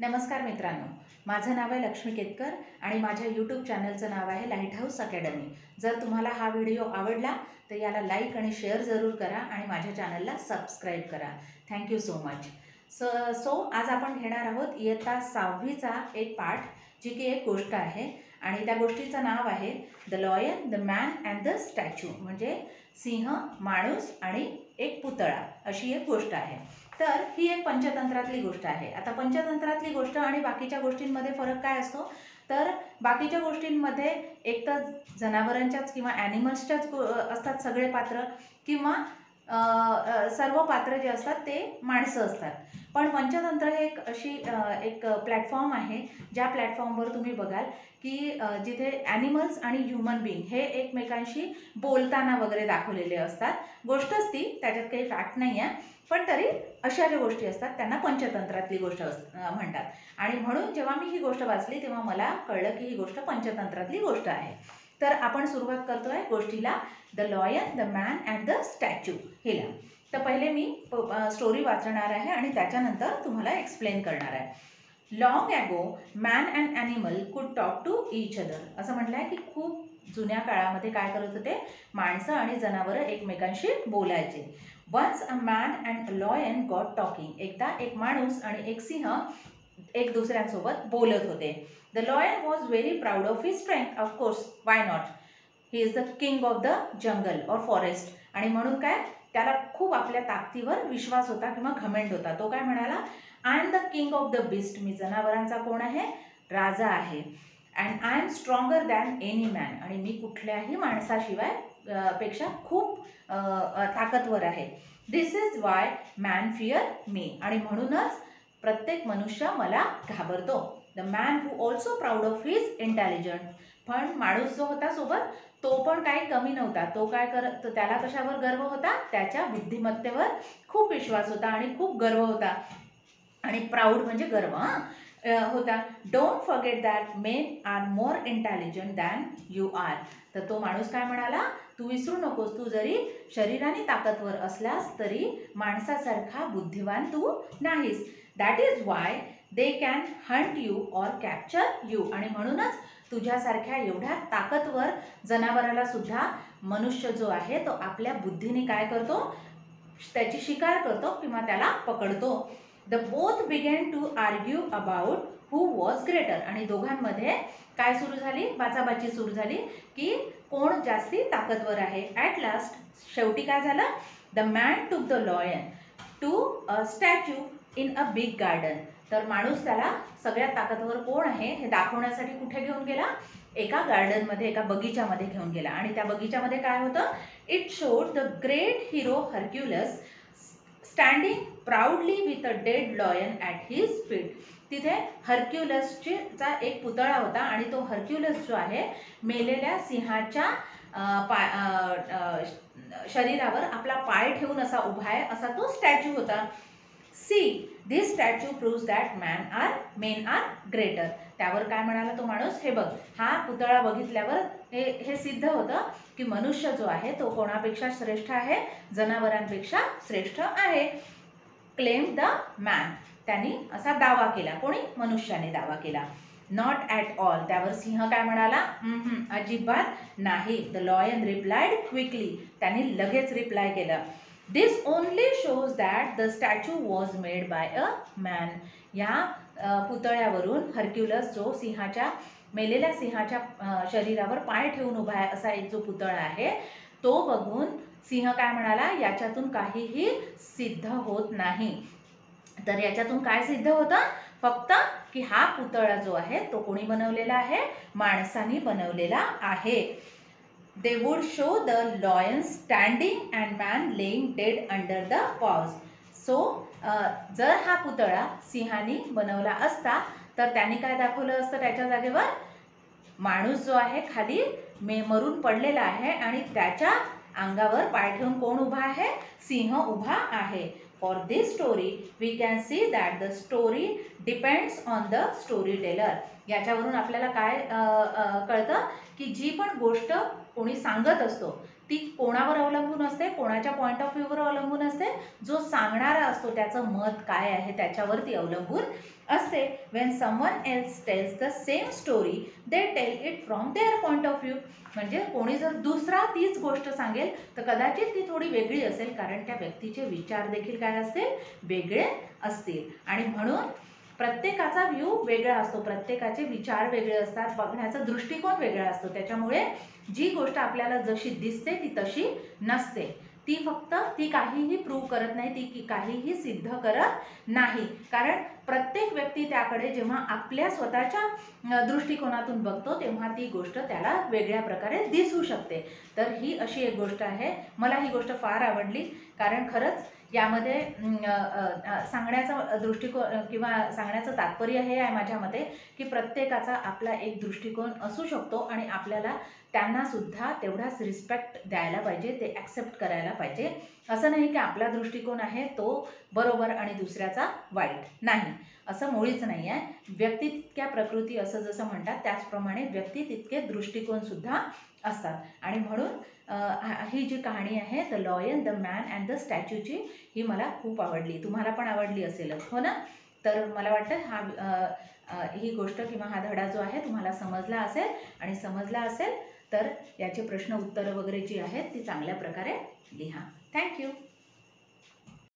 नमस्कार मित्रांनो. माझं नाव आहे लक्ष्मी केतकर आणि माझ्या यूट्यूब चॅनलचं नाव आहे लाइट हाऊस अकॅडमी जर तुम्हाला हा व्हिडिओ आवडला तर याला लाईक आणि शेअर जरूर करा आणि माझ्या चॅनलला सबस्क्राईब करा. थँक्यू सो मच स सो आज आपण घेणार आहोत इयत्ता सहावीचा एक पाठ जी की एक गोष्ट आहे. आणि त्या गोष्टीचं नाव आहे the lion the man and the statue म्हणजे सिंह माणूस आणि एक पुतळा अशी एक गोष्ट आहे. तर ही एक पंचतंत्रातली गोष्ट आहे. आता पंचतंत्रातली गोष्ट आणि बाकीच्या गोष्टींमध्ये फरक काय असतो? तर बाकीच्या गोष्टींमध्ये एक तर जनावरांच्याच किंवा ॲनिमल्सच्याच असतात सगळे पात्र किंवा सर्व पात्र जे असतात ते माणसं असतात. पण पंचतंत्र हे एक अशी एक प्लॅटफॉर्म आहे. ज्या प्लॅटफॉर्मवर तुम्ही बघाल की जिथे ॲनिमल्स आणि ह्युमन बिंग हे एकमेकांशी बोलताना वगैरे दाखवलेले असतात. गोष्टच ती त्याच्यात काही फॅक्ट नाही आहे पण तरी अशा ज्या गोष्टी असतात त्यांना पंचतंत्रातली गोष्ट अस म्हणतात. आणि म्हणून जेव्हा मी ही गोष्ट वाचली तेव्हा मला कळलं की ही गोष्ट पंचतंत्रातली गोष्ट आहे. तर आपण सुरुवात करतो आहे गोष्टीला. The lion the man and the statue हिला. तर पहिले मी स्टोरी वाचणार आहे आणि त्याच्यानंतर तुम्हाला एक्सप्लेन करणार आहे. Long ago man and animal could talk to each other असं म्हटलं आहे की खूप जुन्या काळामध्ये काय करत होते? माणसं आणि जनावरं एकमेकांशी बोलायचे. Once a man and lion got talking एकदा एक माणूस आणि एक सिंह एक दुसऱ्यांसोबत बोलत होते. The lion was very of of strength. Strength course, why not he is the king of the jungle or forest आणि म्हणून काय? त्याला खूप आपल्या ताकदीवर विश्वास होता किंवा घमेंट होता. तो काय म्हणाला I am the king of the beast मी जनावरांचा कोण आहे? राजा आहे. And I am stronger than any man आणि मी कुठल्याही माणसाशिवायपेक्षा खूप ताकदवर आहे. This is why man fear मी आणि म्हणूनच प्रत्येक मनुष्य मला घाबरतो. The man who also proud of his intelligent पण माणूस जो होता सोबत तो पण काही कमी नव्हता. तो काय करत त्याला कशावर गर्व होता? त्याच्या बुद्धिमत्तेवर खूप विश्वास होता आणि खूप गर्व होता. आणि प्राऊड म्हणजे गर्व हां. होता. Don't forget that men are more intelligent than you are तर तो माणूस काय म्हणाला? तू विसरू नकोस. तू जरी शरीराने ताकदवर असलास तरी माणसासारखा बुद्धिवान तू नाहीस. That is why they can hunt you or capture you आणि म्हणूनच तुझ्यासारख्या एवढ्या ताकदवर जनावराला सुद्धा मनुष्य जो आहे तो आपल्या बुद्धीने काय करतो? त्याची शिकार करतो किंवा त्याला पकडतो. The both begin to argue about who was greater आणि दोघांमध्ये काय सुरू झाली? बाचाबाची सुरू झाली की कोण जास्ती ताकदवर आहे? ॲट लास्ट शेवटी काय झालं? The man took the lion to a statue in a big garden तर माणूस त्याला सगळ्यात ताकदवर कोण आहे? हे दाखवण्यासाठी कुठे घेऊन गेला? एका गार्डनमध्ये एका बगीच्यामध्ये घेऊन गेला. आणि त्या बगीच्यामध्ये काय होतं? It showed the great hero Hercules standing proudly with a dead lion at his feet तिथे हर्क्युलसची चा एक पुतळा होता आणि तो हर्क्युलस जो आहे मेलेल्या सिंहाच्या पा शरीरावर आपला पाय ठेवून असा उभा आहे असा तो स्टॅच्यू होता. See this statue proves that man are men are greater त्यावर काय म्हणाला तो माणूस? हे बघ हा पुतळा बघितल्यावर हे हे सिद्ध होतं की मनुष्य जो आहे तो कोणापेक्षा श्रेष्ठ आहे? जनावरांपेक्षा श्रेष्ठ आहे. क्लेम द मॅन त्यांनी असा दावा केला. कोणी? मनुष्याने दावा केला. नॉट ॲट ऑल त्यावर सिंह काय म्हणाला? अजिबात नाही. द लॉयन रिप्लायड क्विकली त्यांनी लगेच रिप्लाय केलं. This only shows that the statue was made by a man या पुतळ्यावरून हर्क्युलस जो सिंहाच्या मेलेल्या सिंहाच्या शरीरावर पाय ठेवून उभा आहे असा एक जो पुतळा आहे तो बघून सिंह काय म्हणाला याच्यातून काहीही सिद्ध होत नाही. तर याच्यातून काय सिद्ध होतं? फक्त की हा पुतळा जो आहे तो कोणी बनवलेला आहे? माणसानी बनवलेला आहे. They would show the lion standing and man laying dead under the paws so जर हा पुतळा सिंहाने बनवला असता तर त्याने काय दाखवलं असतं त्याच्या जागेवर? माणूस जो आहे खाली मे मरून पडलेला आहे आणि त्याच्या अंगावर पाय ठेवून कोण उभा आहे? सिंह उभा आहे. For this story we can see that the story depends on the story teller याच्यावरून आपल्याला काय कळतं? की जी पण गोष्ट कोणी सांगत असतो ती कोणावर अवलंबून असते? कोणाच्या पॉईंट ऑफ व्ह्यूवर अवलंबून असते? जो सांगणारा असतो त्याचं मत काय आहे त्याच्यावरती अवलंबून असते. When someone else tells the same story they tell it from their point of view म्हणजे कोणी जर दुसरा तीच गोष्ट सांगेल तर कदाचित ती थोडी वेगळी असेल कारण त्या व्यक्तीचे विचार देखील काय असतील? वेगळे असतील. आणि म्हणून प्रत्येकाचा व्ह्यू वेगळा असतो. प्रत्येकाचे विचार वेगळे असतात. बघण्याचा दृष्टिकोन वेगळा असतो. त्याच्यामुळे जी गोष्ट आपल्याला जशी दिसते ती तशी नसते. ती फक्त ती काहीही प्रूव्ह करत नाही ती की काहीही सिद्ध करत नाही. कारण प्रत्येक व्यक्ती त्याकडे जेव्हा आपल्या स्वतःच्या दृष्टिकोनातून बघतो तेव्हा ती गोष्ट त्याला वेगळ्या प्रकारे दिसू शकते. तर ही अशी एक गोष्ट आहे. मला ही गोष्ट फार आवडली. कारण खरंच यामध्ये सांगण्याचा दृष्टिकोन किंवा सांगण्याचं तात्पर्य हे आहे माझ्या मते की प्रत्येकाचा आपला एक दृष्टिकोन असू शकतो आणि आपल्याला त्यांनासुद्धा तेवढाच रिस्पेक्ट द्यायला पाहिजे ते ॲक्सेप्ट करायला पाहिजे. असं नाही की आपला दृष्टिकोन आहे तो बरोबर आणि दुसऱ्याचा वाईट. नाही. असं मुळीच नाही आहे व्यक्ती तितक्या प्रकृती असं जसं म्हणतात त्याचप्रमाणे व्यक्ती तितके दृष्टिकोनसुद्धा असतात. आणि म्हणून ही जी कहाणी आहे the lion the man and the स्टॅच्यूची ही मला खूप आवडली. तुम्हाला पण आवडली असेलच हो ना? तर मला वाटतं हा ही गोष्ट किंवा हा धडा जो आहे तुम्हाला समजला असेल. आणि समजला असेल तर याचे प्रश्न उत्तरं वगैरे जी आहेत ती चांगल्या प्रकारे लिहा. थँक्यू